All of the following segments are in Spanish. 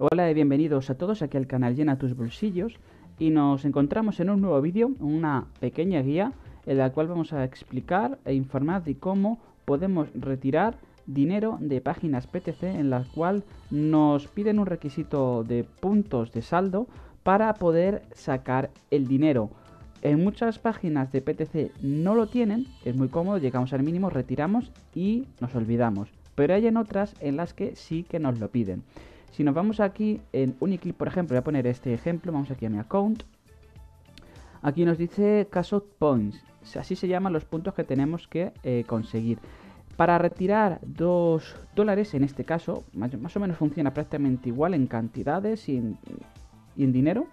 Hola y bienvenidos a todos aquí al canal Llena tus bolsillos y nos encontramos en un nuevo vídeo, una pequeña guía en la cual vamos a explicar e informar de cómo podemos retirar dinero de páginas PTC en las cual nos piden un requisito de puntos de saldo para poder sacar el dinero. En muchas páginas de PTC no lo tienen, es muy cómodo, llegamos al mínimo, retiramos y nos olvidamos. Pero hay en otras en las que sí que nos lo piden. Si nos vamos aquí en Uniclip, por ejemplo, voy a poner este ejemplo, vamos aquí a mi account. Aquí nos dice Cash Points, así se llaman los puntos que tenemos que eh, conseguir. Para retirar 2 dólares, en este caso, más, o menos funciona prácticamente igual en cantidades y en dinero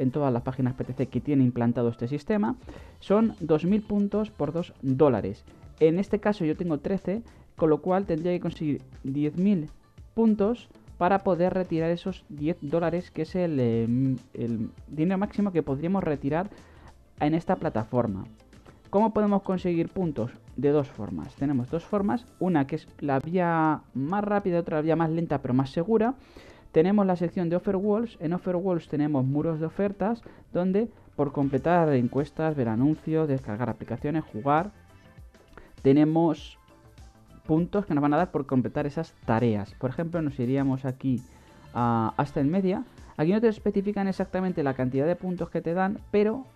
en todas las páginas PTC que tiene implantado este sistema, son 2.000 puntos por 2 dólares. En este caso yo tengo 13, con lo cual tendría que conseguir 10.000 puntos para poder retirar esos 10 dólares, que es em, el, dinero máximo que podríamos retirar en esta plataforma. ¿Cómo podemos conseguir puntos? De dos formas. Tenemos dos formas, una que es la vía más rápida, otra vía más lenta pero más segura. Tenemos la sección de Offer Walls. En Offer Walls tenemos muros de ofertas donde por completar encuestas, ver anuncios, descargar aplicaciones, jugar, tenemos puntos que nos van a dar por completar esas tareas. Por ejemplo, nos iríamos aquí a hasta en media. Aquí no te especifican exactamente la cantidad de puntos que te dan, pero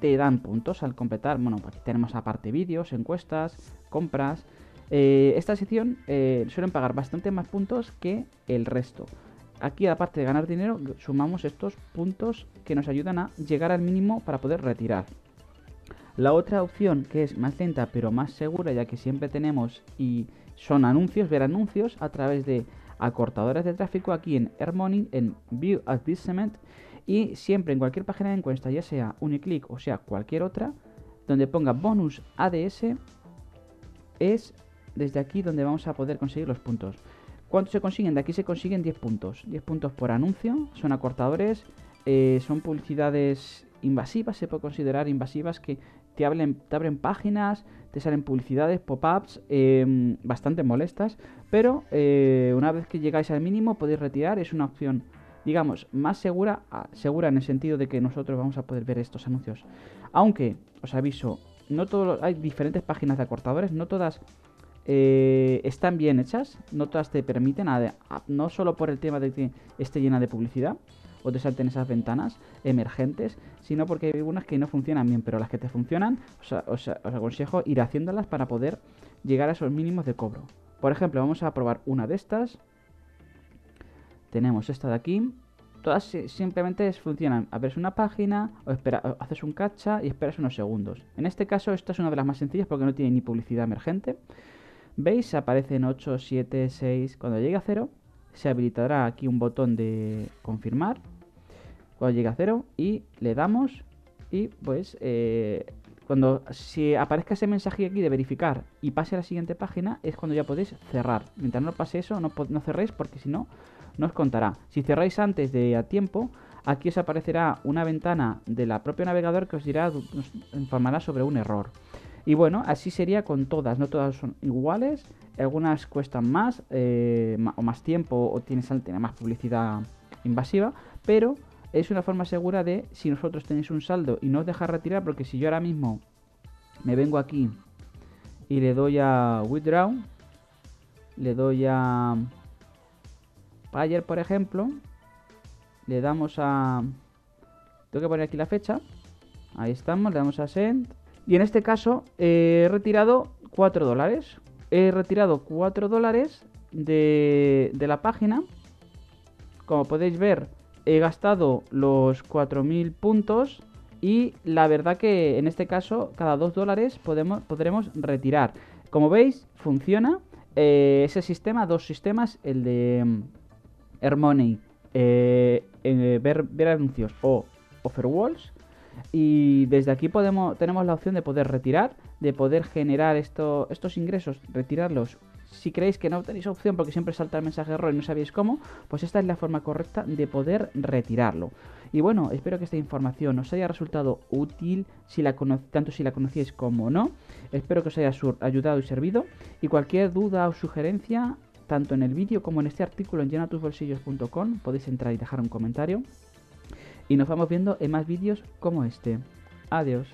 te dan puntos al completar. Bueno, aquí tenemos aparte vídeos, encuestas, compras. Eh, esta sección eh, suelen pagar bastante más puntos que el resto. Aquí, aparte de ganar dinero, sumamos estos puntos que nos ayudan a llegar al mínimo para poder retirar. La otra opción, que es más lenta pero más segura, ya que siempre tenemos y son anuncios, ver anuncios a través de acortadores de tráfico aquí en Airmoney, en View Advertisement y siempre en cualquier página de encuesta, ya sea Uniclick o sea cualquier otra, donde ponga bonus ADS, es desde aquí donde vamos a poder conseguir los puntos. ¿Cuántos se consiguen? De aquí se consiguen 10 puntos. 10 puntos por anuncio, son acortadores, eh, son publicidades invasivas, se puede considerar invasivas que te, abren páginas, te salen publicidades, pop-ups, em, bastante molestas, pero eh, una vez que llegáis al mínimo podéis retirar, es una opción digamos, más segura, segura en el sentido de que nosotros vamos a poder ver estos anuncios. Aunque, os aviso, no todos hay diferentes páginas de acortadores, no todas eh, están bien hechas, no todas te permiten, no solo por el tema de que esté llena de publicidad o te salten esas ventanas emergentes, sino porque hay algunas que no funcionan bien, pero las que te funcionan, os, aconsejo ir haciéndolas para poder llegar a esos mínimos de cobro. Por ejemplo, vamos a probar una de estas. Tenemos esta de aquí. Todas simplemente funcionan. Abres una página, o espera, haces un cacha y esperas unos segundos. En este caso, esta es una de las más sencillas porque no tiene ni publicidad emergente. ¿Veis? Aparecen 8, 7, 6. Cuando llegue a 0, se habilitará aquí un botón de confirmar. Cuando llegue a 0 y le damos y pues eh, cuando si aparezca ese mensaje aquí de verificar y pase a la siguiente página es cuando ya podéis cerrar. Mientras no pase eso no, no cerréis porque si no, no os contará. Si cerráis antes de a tiempo, aquí os aparecerá una ventana de la propia navegador que os dirá, os informará sobre un error. Y bueno, así sería con todas, no todas son iguales, algunas cuestan más eh, o más tiempo o tienes, más publicidad invasiva, pero es una forma segura de si nosotros tenéis un saldo y no os deja retirar, porque si yo ahora mismo me vengo aquí y le doy a withdraw, le doy a Payer, por ejemplo, le damos a... Tengo que poner aquí la fecha. Ahí estamos, le damos a send y en este caso he retirado 4 dólares. He retirado 4 dólares de, la página. Como podéis ver, he gastado los 4.000 puntos. Y la verdad que en este caso, cada 2 dólares podemos, podremos retirar. Como veis, funciona eh, ese sistema, dos sistemas, el de mm, AirMoney, eh, eh, ver, anuncios o Offerwalls y desde aquí podemos, tenemos la opción de poder retirar, de poder generar esto, estos ingresos, retirarlos. Si creéis que no tenéis opción porque siempre salta el mensaje error y no sabéis cómo, pues esta es la forma correcta de poder retirarlo. Y bueno, espero que esta información os haya resultado útil, si la tanto si la conocíais como no. Espero que os haya ayudado y servido. Y cualquier duda o sugerencia tanto en el vídeo como en este artículo en llenatusbolsillos.com. Podéis entrar y dejar un comentario. Y nos vamos viendo en más vídeos como este. Adiós.